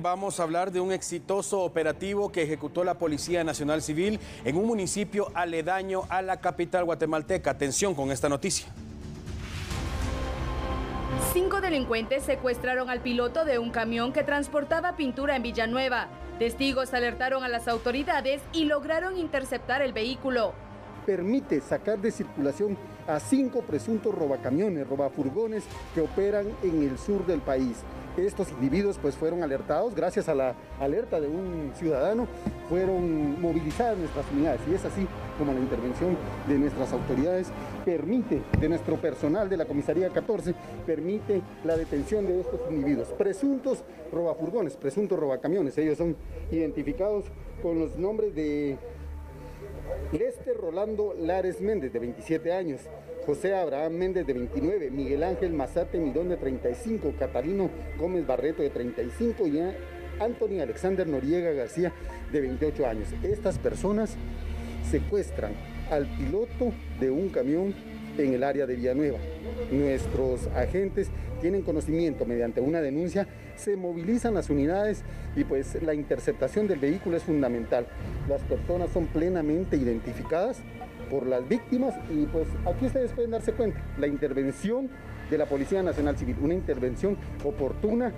Vamos a hablar de un exitoso operativo que ejecutó la Policía Nacional Civil en un municipio aledaño a la capital guatemalteca. Atención con esta noticia. Cinco delincuentes secuestraron al piloto de un camión que transportaba pintura en Villanueva. Testigos alertaron a las autoridades y lograron interceptar el vehículo. Permite sacar de circulación a cinco presuntos robacamiones, robafurgones que operan en el sur del país. Estos individuos pues fueron alertados, gracias a la alerta de un ciudadano, fueron movilizadas nuestras unidades y es así como la intervención de nuestras autoridades permite, de nuestro personal de la comisaría 14, permite la detención de estos individuos, presuntos robafurgones, presuntos robacamiones. Ellos son identificados con los nombres de Lester Rolando Lares Méndez, de 27 años, José Abraham Méndez, de 29, Miguel Ángel Mazate Mirón, de 35, Catalino Gómez Barreto, de 35 y Anthony Alexander Noriega García, de 28 años. Estas personas secuestran al piloto de un camión en el área de Villanueva. Nuestros agentes tienen conocimiento mediante una denuncia, se movilizan las unidades y pues la interceptación del vehículo es fundamental. Las personas son plenamente identificadas por las víctimas y pues aquí ustedes pueden darse cuenta, la intervención de la Policía Nacional Civil, una intervención oportuna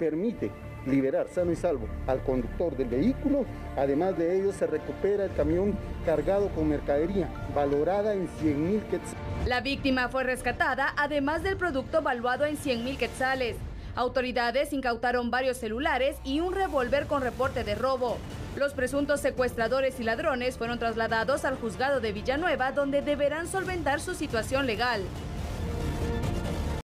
permite liberar sano y salvo al conductor del vehículo. Además de ello, se recupera el camión cargado con mercadería valorada en 100 mil quetzales. La víctima fue rescatada, además del producto valuado en 100 mil quetzales. Autoridades incautaron varios celulares y un revólver con reporte de robo. Los presuntos secuestradores y ladrones fueron trasladados al juzgado de Villanueva, donde deberán solventar su situación legal.